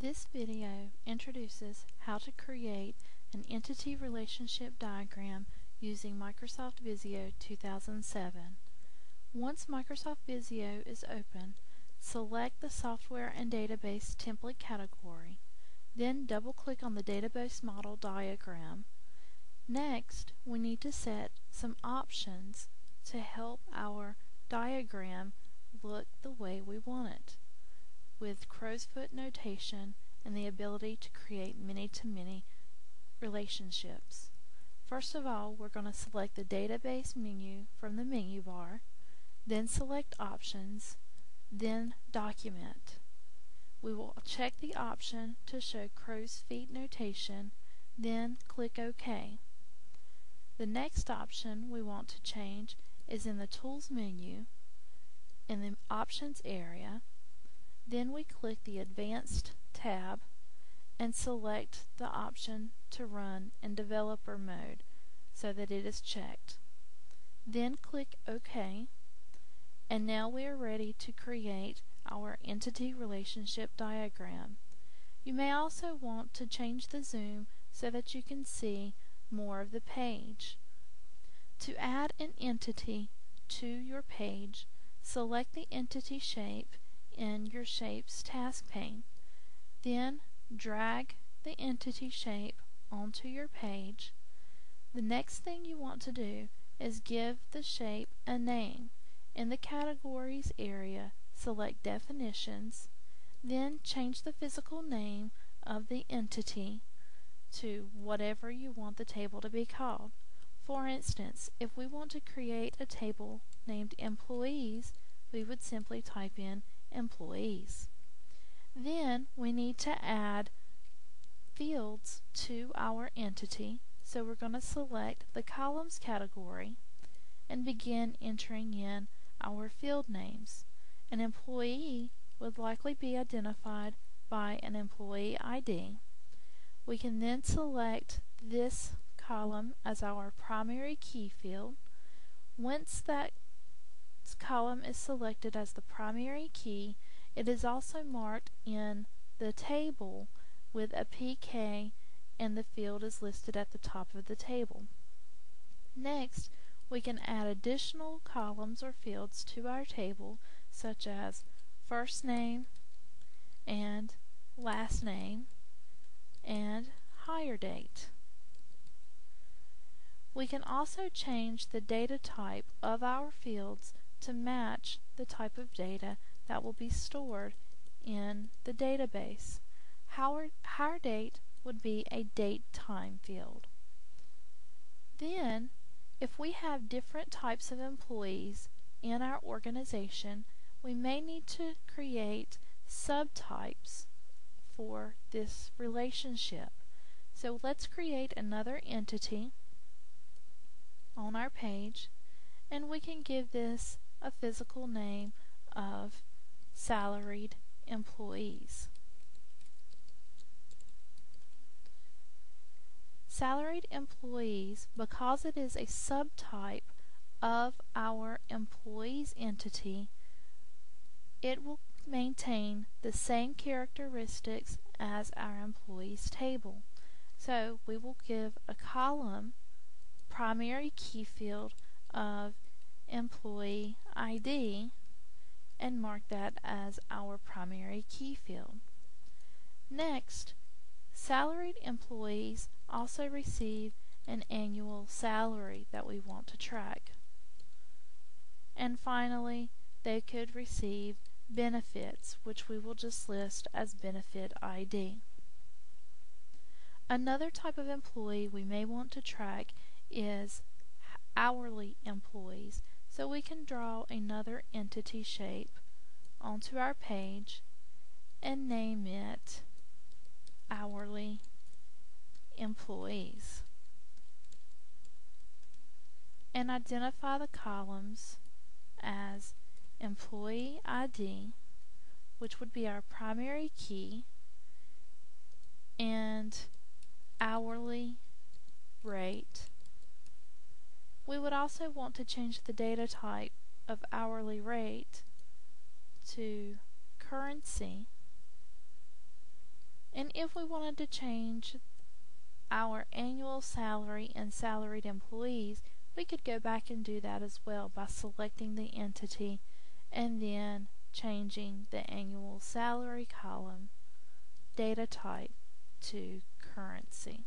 This video introduces how to create an entity relationship diagram using Microsoft Visio 2007. Once Microsoft Visio is open, select the Software and Database template category, then double-click on the database model diagram. Next, we need to set some options to help our diagram look the way we want it with crow's foot notation and the ability to create many-to-many relationships. First of all, we're going to select the database menu from the menu bar, then select options, then document. We will check the option to show crow's feet notation, then click OK. The next option we want to change is in the Tools menu in the Options area then we click the Advanced tab and select the option to run in developer mode so that it is checked. Then click OK and now we are ready to create our entity relationship diagram. You may also want to change the zoom so that you can see more of the page. To add an entity to your page, select the entity shape in your Shapes task pane. Then drag the entity shape onto your page. The next thing you want to do is give the shape a name. In the Categories area, select Definitions, then change the physical name of the entity to whatever you want the table to be called. For instance, if we want to create a table named Employees, we would simply type in employees. Then we need to add fields to our entity. So we're going to select the columns category and begin entering in our field names. An employee would likely be identified by an employee ID. We can then select this column as our primary key field. Once that column is selected as the primary key, it is also marked in the table with a PK and the field is listed at the top of the table. Next, we can add additional columns or fields to our table such as first name and last name and hire date. We can also change the data type of our fields to match the type of data that will be stored in the database. Hire date would be a date time field. Then, if we have different types of employees in our organization, we may need to create subtypes for this relationship. So let's create another entity on our page and we can give this a physical name of salaried employees. Salaried employees, because it is a subtype of our employees entity, it will maintain the same characteristics as our employees table. So we will give a column primary key field of employee ID and mark that as our primary key field. Next, salaried employees also receive an annual salary that we want to track. And finally, they could receive benefits, which we will just list as benefit ID. Another type of employee we may want to track is hourly employees. So we can draw another entity shape onto our page and name it hourly employees. And identify the columns as employee ID which would be our primary key and hourly rate we would also want to change the data type of hourly rate to currency And if we wanted to change our annual salary and salaried employees, we could go back and do that as well by selecting the entity and then changing the annual salary column data type to currency.